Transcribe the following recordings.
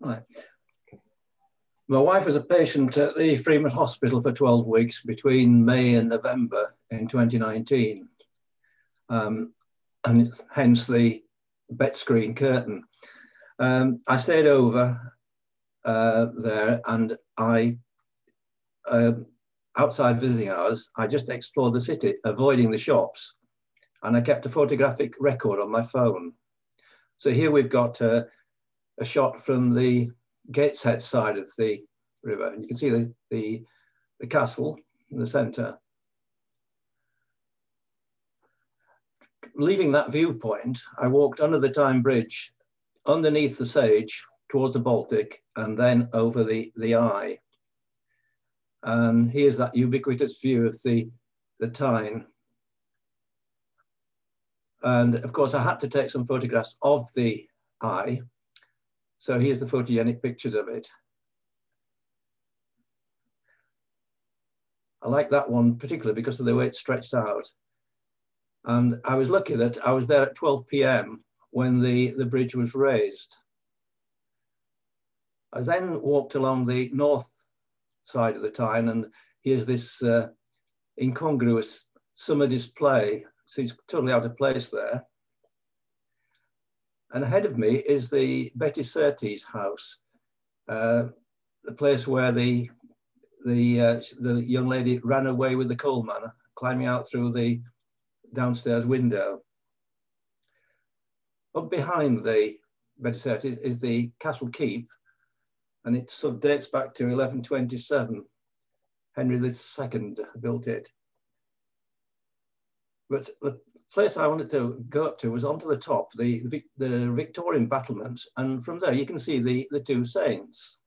Right. My wife was a patient at the Freeman Hospital for 12 weeks between May and November in 2019. Um, and hence the bed screen curtain. Um, I stayed over uh, there and I, uh, outside visiting hours, I just explored the city, avoiding the shops. And I kept a photographic record on my phone. So here we've got uh, a shot from the Gateshead side of the river. And you can see the, the, the castle in the center. Leaving that viewpoint, I walked under the Tyne Bridge, underneath the Sage, towards the Baltic, and then over the, the Eye. And here's that ubiquitous view of the, the Tyne. And of course, I had to take some photographs of the Eye. So here's the photogenic pictures of it. I like that one particularly because of the way it stretched out. And I was lucky that I was there at 12 p.m. when the, the bridge was raised. I then walked along the north side of the Tyne and here's this uh, incongruous summer display. Seems totally out of place there. And ahead of me is the Betty Surtees house, uh, the place where the the uh, the young lady ran away with the coal man, climbing out through the downstairs window. Up behind the Betty Surtees is the Castle Keep, and it sort of dates back to 1127. Henry II built it. But the place I wanted to go up to was onto the top, the, the, Victorian battlement, and from there you can see the, the two saints.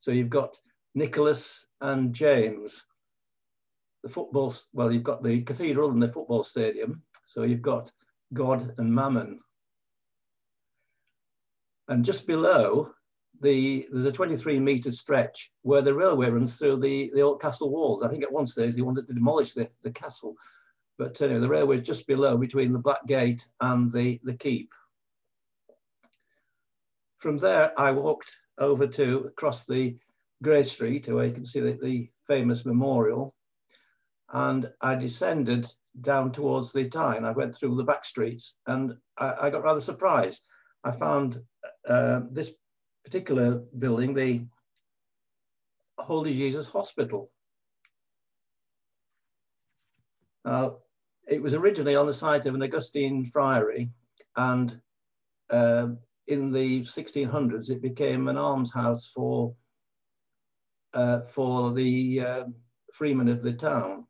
So you've got Nicholas and James. The football, well, you've got the cathedral and the football stadium. So you've got God and Mammon. And just below, the, there's a 23 meter stretch where the railway runs through the, the old castle walls. I think at one stage they wanted to demolish the, the castle, but anyway, the railway is just below between the Black Gate and the, the keep. From there, I walked over to across the Grey Street, where you can see the, the famous memorial. And I descended down towards the Tyne. I went through the back streets and I, I got rather surprised. I found uh, this particular building, the Holy Jesus Hospital. Now, it was originally on the site of an Augustine friary and uh, in the 1600s it became an almshouse for uh, for the uh, freemen of the town.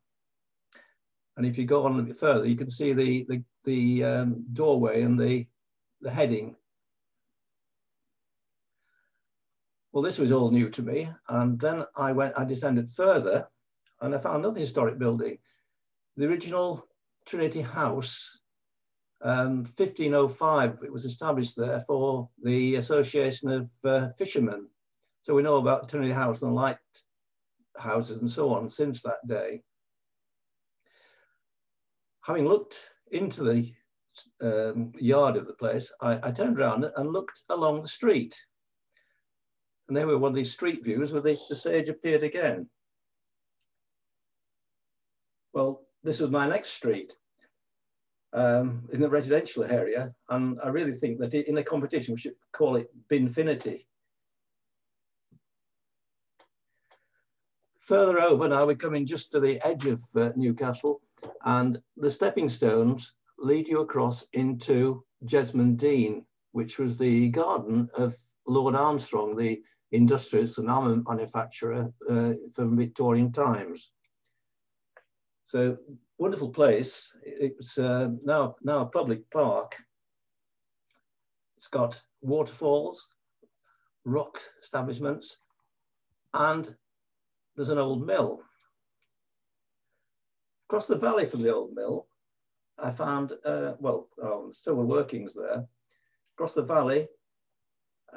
And if you go on a bit further, you can see the, the, the um, doorway and the, the heading. Well, this was all new to me. And then I went, I descended further and I found another historic building. The original Trinity House, um, 1505, it was established there for the Association of uh, Fishermen so we know about Trinity House and light houses and so on since that day. Having looked into the um, yard of the place, I, I, turned around and looked along the street. And there were one of these street views where the, the sage appeared again. Well, this was my next street um, in the residential area. And I really think that in a competition, we should call it Binfinity. further over now, we're coming just to the edge of uh, Newcastle, and the stepping stones lead you across into Jesmond Dene, which was the garden of Lord Armstrong, the industrialist and armament manufacturer uh, from Victorian times. So wonderful place. It's uh, now, now a public park. It's got waterfalls, rock establishments, and there's an old mill. Across the valley from the old mill, I found, uh, well, oh, still the workings there. Across the valley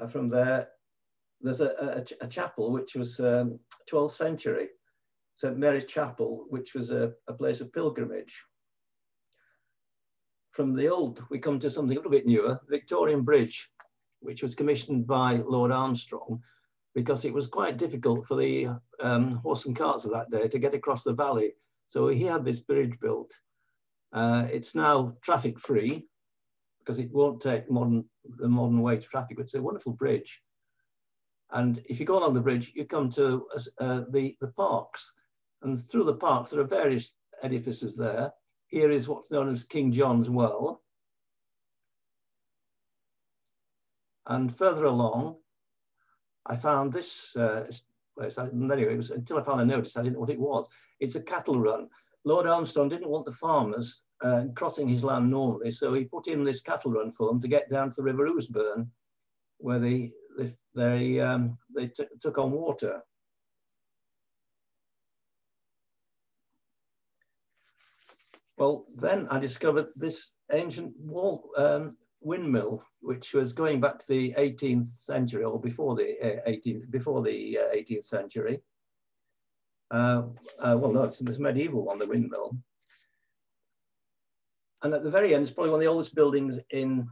uh, from there, there's a, a, a chapel which was um, 12th century, St. Mary's Chapel, which was a, a place of pilgrimage. From the old, we come to something a little bit newer, Victorian Bridge, which was commissioned by Lord Armstrong because it was quite difficult for the um, horse and carts of that day to get across the valley. So he had this bridge built. Uh, it's now traffic free because it won't take modern, the modern way to traffic. It's a wonderful bridge. And if you go along the bridge, you come to uh, the, the parks. And through the parks, there are various edifices there. Here is what's known as King John's Well. And further along, I found this uh, place. Anyway, it was until I finally noticed I didn't know what it was. It's a cattle run. Lord Armstrong didn't want the farmers uh, crossing his land normally, so he put in this cattle run for them to get down to the River Ouseburn, where they they they, um, they took on water. Well, then I discovered this ancient wall, um, windmill, which was going back to the 18th century or before the uh, 18th, before the uh, 18th century. Uh, uh, well, no, it's, it's medieval one, the windmill. And at the very end, it's probably one of the oldest buildings in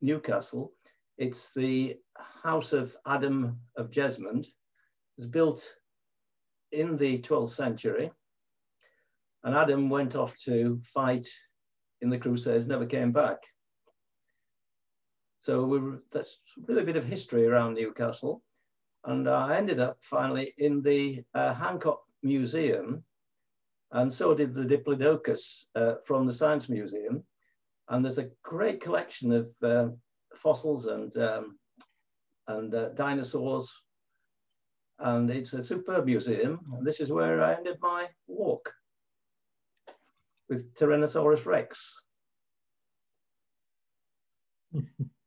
Newcastle. It's the House of Adam of Jesmond. It was built in the 12th century. And Adam went off to fight in the Crusades, never came back. So we that's really a bit of history around Newcastle. And I ended up finally in the uh, Hancock Museum, and so did the Diplodocus uh, from the Science Museum. And there's a great collection of uh, fossils and, um, and uh, dinosaurs. And it's a superb museum. And this is where I ended my walk with Tyrannosaurus Rex.